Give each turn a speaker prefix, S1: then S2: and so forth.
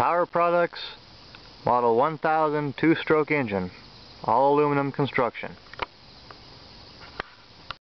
S1: Power Products Model 1000 two-stroke engine all aluminum construction.